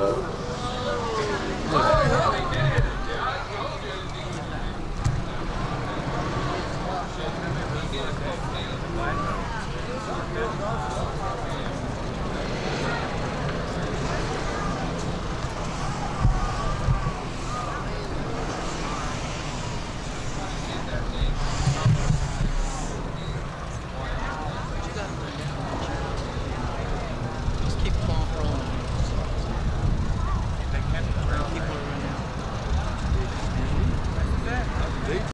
What?